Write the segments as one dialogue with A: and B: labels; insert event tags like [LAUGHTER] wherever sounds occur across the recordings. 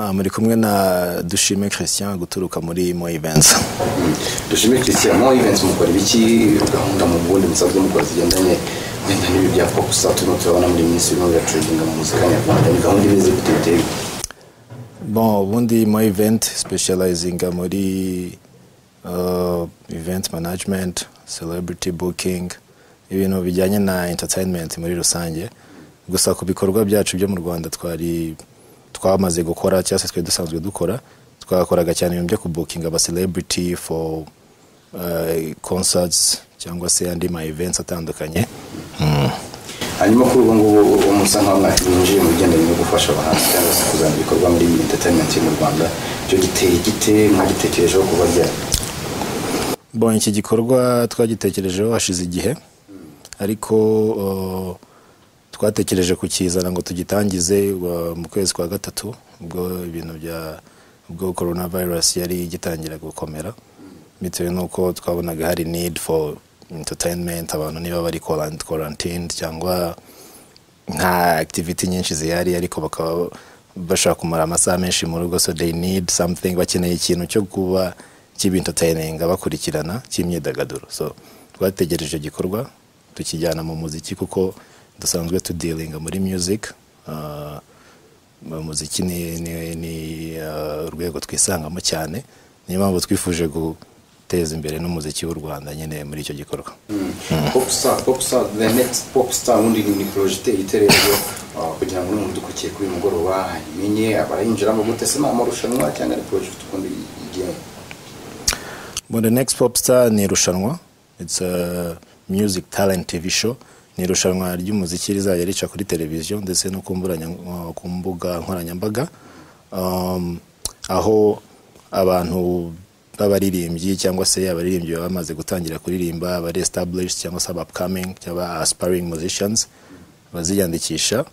A: Ah, muri kumwe na dushime christian guturuka muri mo events.
B: Dushime christian mo events mukora ibiki? Gahunda mu bundi musanzwe mukora zigendanye wenda n'ibi bya star turimo turabona muri iyi minsi birimo biratrendinga mu muzika nyarwanda. Ni gahunda imeze gute? Biteye
A: bon ubundi mo event specializing muri uh, event management celebrity booking ibintu bijyanye na entertainment muri rusange. Gusa ku bikorwa byacu byo mu rwanda twari twamaze gukora cyangwa se twari dusanzwe dukora twakoraga cyane ibintu byo kubukinga aba celebrity for uh, concerts cyangwa se andi ma events atandukanye.
B: Hanyuma kuri ubu ngubu musa nkaho mwinjiye mu bigendanye no gufasha abahanzi cyangwa se kuzana ibikorwa muri entertainment mu rwanda. Icyo giteye gite? Mwagitekerejeho kuba ryari?
A: Bon iki gikorwa twagitekerejeho hashize igihe. Ariko uh, twatekereje kukizana ngo tugitangize uh, mu kwezi kwa gatatu ubwo ibintu bya ubwo coronavirus yari igitangira gukomera. Bitewe n'uko twabonaga hari need for entertainment abantu niba bari quarant- quarantined cyangwa nta activity nyinshi zihari ariko bakaba bashaka kumara amasaha menshi mu rugo so they need something bakeneye ikintu cyo kuba kibintertaininga bakurikirana cy'imyidagaduro. So twategereje igikorwa tukijyana mu muziki kuko dusanzwe tudealinga muri music uh, umuziki ni, ni, ni uh, urwego twisangamo cyane. Niyo mpamvu twifuje guteza imbere n'umuziki w'u rwanda nyine muri icyo gikorwa.
B: Pop star pop star the next pop star ubundi ni project iterezo kugira ngo n'umuntu dukurikiye kuri uyu mugoroba amenye abayinjiramo gute? Se ni amarushanwa cyangwa project ukundi igihe?
A: Bon, the next pop star ni irushanwa. It's a music talent tv show. Ni irushanwa ry'umuziki rizajya rica kuri televiziyo ndetse no ku ku mbuga nkoranyambaga. Um, aho abantu b'abaririmbyi cyangwa se abaririmbyi baba bamaze gutangira kuririmba abari established cyangwa se aba upcoming cyangwa aspiring musicians baziyandikisha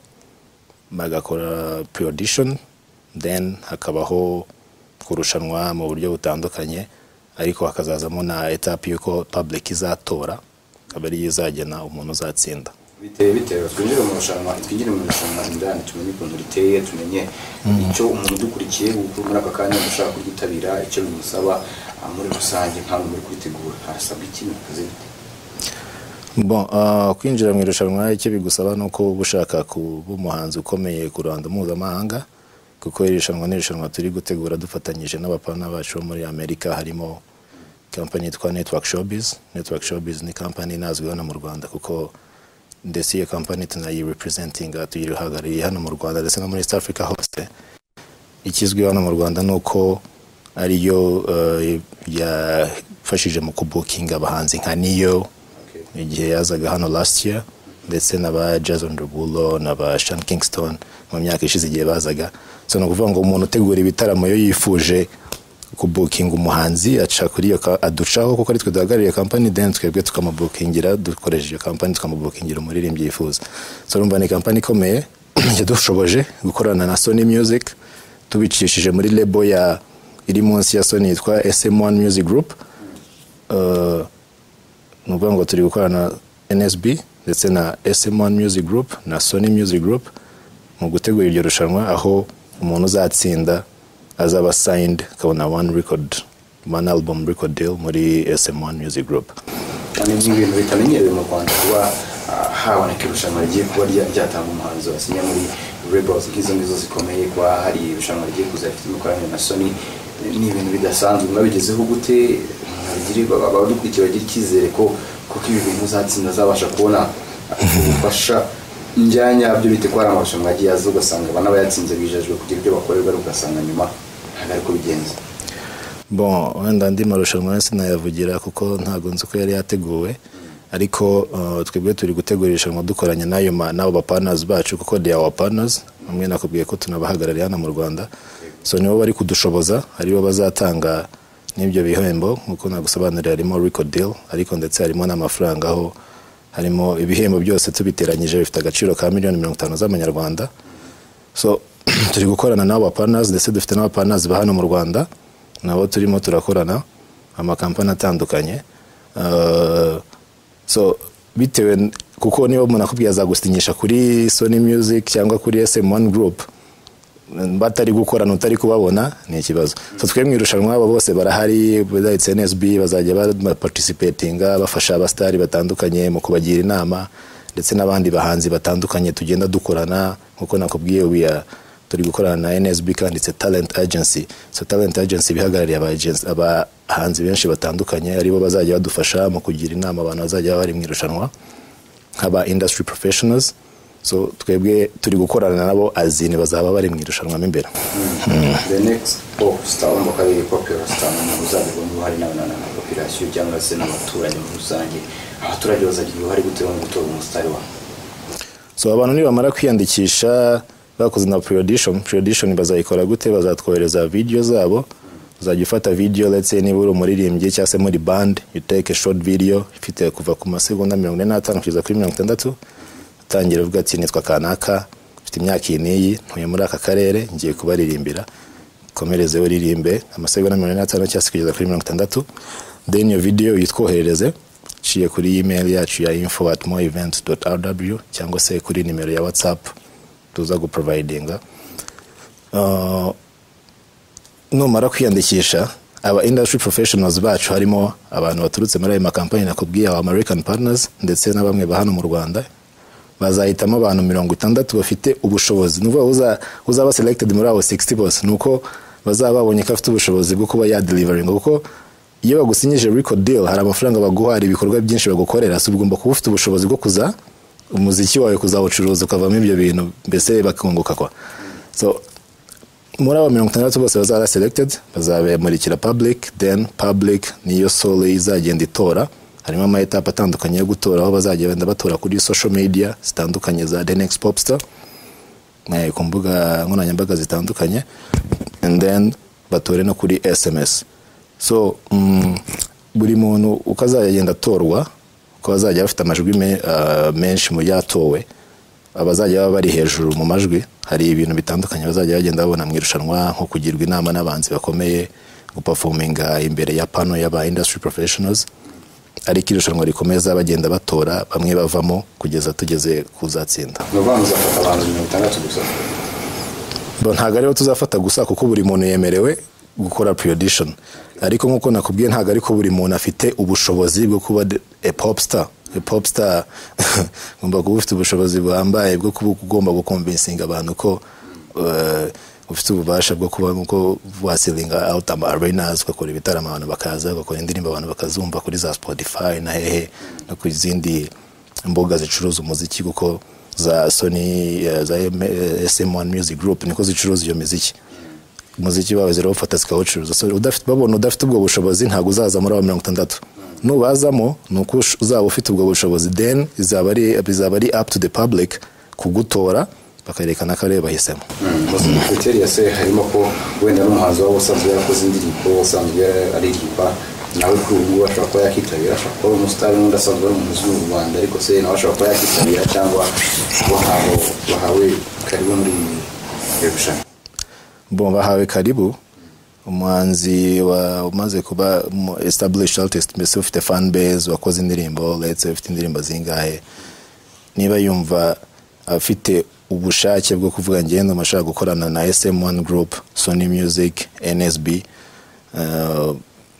A: bagakora pre-audition then hakabaho kurushanwa mu buryo butandukanye ariko hakazazamo na etape y'uko public izatora. Akaba ariyo izagena umuntu uzatsinda.
B: Biteye bitewe twinjire mu rushanwa twinjire mu rushanwa indani tumenye ukuntu riteye tumenye icyo umuntu udukurikiye muri aka kanya ushaka kuryitabira icyo bimusaba ah, muri rusange ntabwo muri kuritegura harasabwa iki? Bikoze bite?
A: Bon uh, kwinjira mu irushanwa icyo bigusaba ni uko uba ushaka kuba umuhanzi ukomeye ku ruhando mpuzamahanga kuko iri rushanwa ni irushanwa turi gutegura dufatanyije n'abapana bacu bo muri amerika harimo kampani yitwa network showbiz. Network showbiz ni kampani inazwi hano mu rwanda kuko ndetse iyo kampani tunayirepresentinga tuyihagarariye hano mu rwanda ndetse no muri east africa hose. Ikizwi hano mu rwanda ni uko ariyo uh, yafashije mu kubukinga abahanzi nka niyo igihe yazaga hano last year ndetse n'aba Jason Derulo n'aba Sean Kingston mu myaka ishize igihe bazaga. So ni ukuvuga ngo umuntu utegura ibitaramo iyo yifuje kubukinga umuhanzi aca kuri iyo aducaho kuko ari twe duhagarariye kampani then twebwe tukamubukingira dukoresheje iyo kampani tukamubukingira umuririmbyi yifuza. So urumva ni kampani ikomeye [CLEARS THROAT] yadushoboje gukorana na Sony Music tubicishije muri lebo ya iri munsi ya Sony yitwa SM1 Music Group. Uh, ni ukuvuga ngo turi gukorana na NSB ndetse na SM1 Music Group na Sony Music Group mu gutegura iryo rushanwa aho umuntu uzatsinda azaba signed akabona one record one album record deal muri SM1 Music Group.
B: Ni ibintu bitamenyerewe mu rwanda kuba ah, haboneka irushanwa rigiye kuba rya- ryatanga umuhanzi wasinya muri rebels nk'izo ngizo zikomeye kuba hari irushanwa rigiye kuza rifite imikoranire na sony ni ibintu bidasanzwe. Mwabigezeho gute? Mwabigire- aba- abadukurikiye bagira icyizere ko kuko ibi bintu uzatsinda azabasha kubona [LAUGHS] ubufasha njyanya byo bite ko hari amarushanwa yagiye aza ugasanga abana bayatsinze bijejwe kugira ibyo bakorerwa ugasanga nyuma ntabwo ariko bigenza
A: bon wenda andi marushanwa sinayavugira kuko ntabwo nzi uko yari yateguwe. Ariko uh, twebwe turi gutegura irushanwa dukoranye n'ayo ma- n'abo bapartners bacu kuko our partners. Bamwe nakubwiye ko tunabahagarariye hano mu rwanda. So nibo bari kudushoboza ari bo bazatanga n'ibyo bihembo. Nk'uko nagusobanurira harimo record deal ariko ndetse harimo n'amafaranga aho harimo ibihembo byose tubiteranyije bifite agaciro ka miliyoni mirongo itanu z'amanyarwanda. So [CLEARS THROAT] turi gukorana n'abo partners ndetse dufite n'aba partners ba hano mu rwanda nabo turimo turakorana amakampani atandukanye Uh, so bitewe kuko niba umuntu akubwiye azagusinyisha kuri Sony Music cyangwa kuri SM1 Group batari gukorana utari kubabona ni ikibazo. So twe mu irushanwa abo bose barahari bidahitse NSB bazajya baparticipatinga bafasha abasitari batandukanye mu kubagira inama ndetse n'abandi bahanzi batandukanye tugenda dukorana nk'uko nakubwiye we turi gukorana na NSB kanditse talent agency. So talent agency bihagarariye abahanzi benshi batandukanye ari bo bazajya badufasha mu kugira inama abantu bazajya bari mu irushanwa nk'aba industry professionals. So twebwe turi gukorana nabo azini bazaba bari mu irushanwa mo imbere.
B: The next pop star wumva ko ari popular star ni uzabigwamo uruhare na na population cyangwa se n'abaturage muri rusange. Abaturage bazagira uruhare gute mu gutora umusitari wabo?
A: So abantu nibamara kwiyandikisha bakoze na pre-audition. Pre-audition bazayikora gute? Bazatwohereza video zabo. Uzajya ufata video let's say niba uri umuririmbyi cyangwa se muri band you take a short video ifite kuva ku masegonda mirongo ine n'atanu kugeza kuri mirongo itandatu. Utangira uvuga ati nitwa kanaka mfite imyaka iyi n'iyi ntuye muri aka karere ngiye kubaririmbira. Komereze uririmbe amasegonda mirongo ine n'atanu cyangwa se kugeza kuri mirongo itandatu. Then iyo video uyitwoherereze iciye kuri email yacu ya info at moevent.rw cyangwa se kuri nimero ya whatsapp. Tuza guprovidinga. Uh, numara kwiyandikisha aba industry professionals bacu harimo abantu baturutse muri ayo makampani nakubwiye aba American partners ndetse na bamwe ba hano mu Rwanda. Bazahitamo abantu mirongo itandatu bafite ubushobozi. Ni ukuvuga uza- uzaba selected muri abo 60 bose ni uko bazaba babonye ko afite ubushobozi bwo kuba yadeliveringa kuko iyo bagusinyije deal hari amafaranga baguha hari ibikorwa byinshi bagukorera. So ugomba kuba ufite ubushobozi bwo kuza umuziki wawe kuzawucuruza ukavamo ibyo bintu mbese bakunguka kwa. So muri abo mirongo itandatu bose bazaba selected bazabamurikira public then public niyo sole izagenda itora. Harimo ama atandukanye yo gutora aho bazajya benda batora kuri social media zitandukanye za the next popstar. Eh, ku mbuga nkoranyambaga zitandukanye. And then batore no kuri sms so mm, buri muntu uko azajya agenda atorwa uko bazajya bafite amajwi me, uh, menshi mu yatowe abazajya baba bari hejuru mu majwi hari ibintu bitandukanye bazajya bagenda babona mu irushanwa nko kugirwa inama n'abanzi bakomeye gupafominga imbere ya pano y'aba industry professionals ariko irushanwa rikomeza bagenda batora bamwe bavamo kugeza tugeze kuzatsinda. Ntabwo ariho tuzafata gusa kuko buri muntu yemerewe gukora pre-audition. Ariko nk'uko nakubwiye ntabwo ariko buri muntu afite ubushobozi bwo kuba de- a pop star a pop star ugomba kuba ufite ubushobozi buhambaye bwo kuba ugomba gukonvinsinga abantu ko uh, ufite ububasha bwo kuba uko wasilinga out ama arenas ugakora ibitaramo abantu bakaza ugakora indirimbo abantu bakazumva kuri za spotify na hehe no ku zindi mbuga zicuruza umuziki kuko za sony eh, za M- eh, sm1 music group niko zicuruza iyo miziki umuziki wawe zirawufata zikawucuruza udafite babona udafite ubwo bushobozi ntabwo uzaza muri abo mirongo itandatu nubazamo ni uko uzaba ufite ubwo bushobozi. Then bizaba ari up to the public kugutora bakayerekana ko ariyo bahisemo.
B: Kriteriya se harimo ko wenda n'umuhanzi waba usanzwe yarakoze indirimbo usanzwe aririmba nawe kuri ubu ashobora kuba yakitabira ashobora kuba ari umusitari n'undi asanzwe ari umuzi mu rwanda ariko se nawe ashobora kuba yakitabira cyangwa bahawe karibu muri iri rushanwa.
A: Bahawe karibu umuhanzi umaze kuba established artist mbese ufite fan base wakoze indirimbo say ufite indirimbo zingahe. Niba yumva afite ubushake bwo kuvuga ngenda amashaka gukorana na SM1 Group Sony Music NSB uh,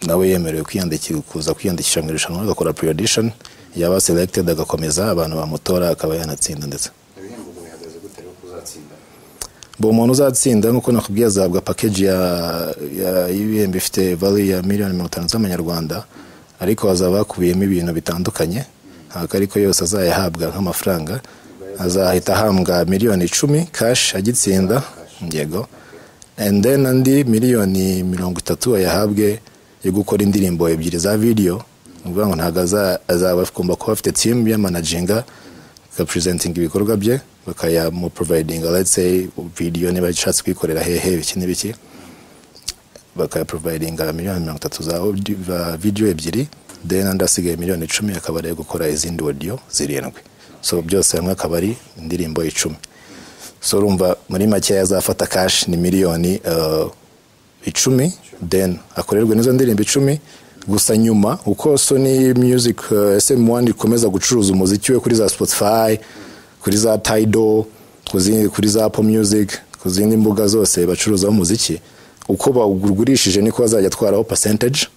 A: nawe yemerewe kwiyandikira kuza kwiyandikisha mu irushanwa agakora pre-audition yaba selected agakomeza abantu bamutora akaba yanatsinda ndetse.
B: Ibihembo bihagaze gute rero kuzatsinda
A: bo umuntu uzatsinda nk'uko nakubwiye azahabwa ya- y'ibihembo ifite value ya miliyoni mirongo itanu z'amanyarwanda ariko hazaba hakubiyemo ibintu bitandukanye ntabwo ariko yose azayahabwa nk'amafaranga azahita ahambwa miliyoni icumi cash agitsinda yego. Then andi miliyoni mirongo itatu ayahabwe yo gukora indirimbo ebyiri za video ni ukuvuga ngo ntabwo aza- azaba agomba kuba afite team yamanaginga agapresentinga ibikorwa bye. Bakayamuprovidinga let's say video niba ashatse kuyikorera hehe ibiki n'ibiki bakayaprovidinga miliyoni mirongo itatu za video ebyiri then andi asigaye miliyoni icumi akaba ari gukora izindi audio zirindwi. So byose hamwe akaba ari indirimbo icumi so urumva muri make azafata cash ni miliyoni uh, icumi then akorerwe n'izo ndirimbo icumi gusa nyuma uko Sony Music uh, SM1 ikomeza gucuruza umuziki we kuri za Spotify kuri za kuzi- kuri za Apple Music ku zindi mbuga zose bacuruzaho umuziki. Uko bawugurishije niko bazajya atwaraho percentage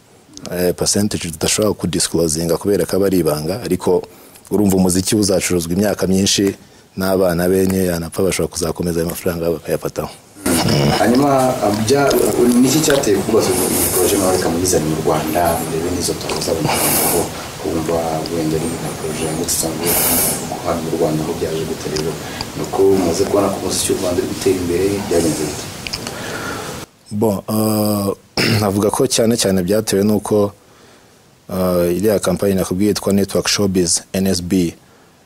A: eh, percentage tudashobora kudisclosinga kubera ko aba ari ibanga ariko urumva umuziki uzacuruzwa imyaka myinshi n'abana benye yanapfa bashobora kuzakomeza ayo mafaranga bakayafataho.
B: Hanyuma niki cyateye kubaza poroje nawe reka muyizane mu rwanda murebe n'izo toko z'abanyarwanda aho kumva wenda ari nka poroje yangutse isanzwe hano mu rwanda aho byaje gute rero? Ni uko mumaze kubona ko umuziki w'u rwanda uri gutera imbere byagenze bite?
A: Uh, navuga [CLEARS THROAT] ko cyane cyane byatewe n'uko uh, iriya kampani nakubwiye yitwa network showbiz nsb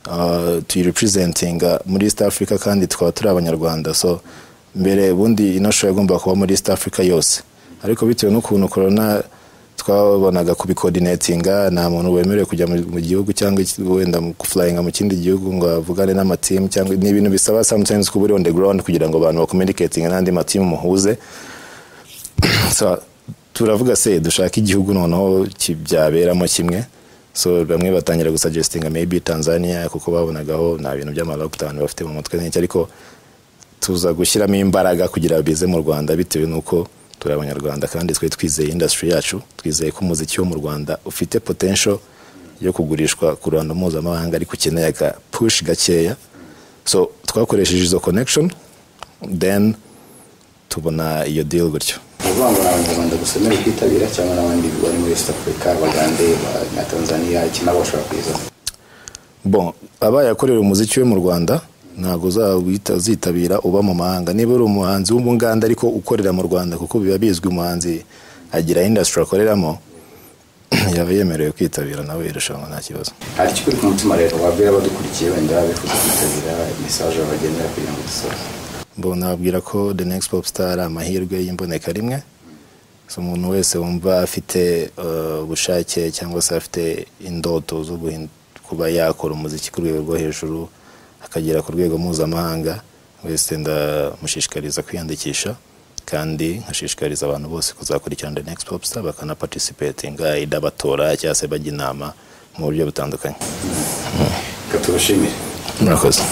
A: uh, tuyirepresentinga muri east africa kandi tukaba turi abanyarwanda. So mbere ubundi ino show yagomba kuba muri east africa yose. Ariko bitewe n'ukuntu corona twabonaga kubikoordinatinga nta muntu wemerewe kujya mu gihugu cyangwa wenda guflyinga mu kindi gihugu ngo avugane n'amatimu cyangwa ni ibintu bisaba sometimes kuba uri on kugira ngo abantu bakommunicatinge n'andi matimu muhuze. [CLEARS THROAT] Turavuga se dushaka igihugu noneho byaberamo kimwe. So bamwe batangira gusuggestinga maybe Tanzania kuko babonagaho nta bintu by'amalockdown bafite mu mutwe ariko tuza gushyiramo imbaraga kugira bize mu Rwanda bitewe n'uko turi abanyarwanda kandi twe twizeye industry yacu twizeye ko umuziki wo mu Rwanda ufite potential yo kugurishwa ku ruhando mpuzamahanga ariko ukeneye aka push gakeya. So twakoresheje izo connection then tubona iyo deal gutyo.
B: Ni ukuvuga ngo ni abanyarwanda gusa bemerewe kwitabira cyangwa n'abandi bari muri east africa bagande ba- na tanzania iki nabo bashobora kuyiza
A: bon abaye akorera umuziki we mu rwanda ntabwo uzitabira uba mu mahanga. Niba uri umuhanzi w'umuganda ariko ukorera mu rwanda kuko biba bizwi umuhanzi agira industry akoreramo [CLEARS THROAT] yaba yemerewe kwitabira nawe irushanwa nta kibazo.
B: Hari ikikuri ku mutima rero wabwira abadukurikiye wenda bifuza kwitabira mesaje babagenera kugira ngo dusoze
A: bon nabwira ko the next pop star ari amahirwe y'imboneka rimwe. Umuntu wese wumva afite uh, ubushake cyangwa se afite indoto zo kuba yakora umuziki ku rwego rwo hejuru akagera ku rwego mpuzamahanga wese ndamushishikariza kwiyandikisha kandi nkashishikariza abantu bose kuzakurikirana the next pop star bakanaparticipatinga ida batora cyangwa se bajya inama mu buryo butandukanye.
B: Reka tubashimire
A: murakoze.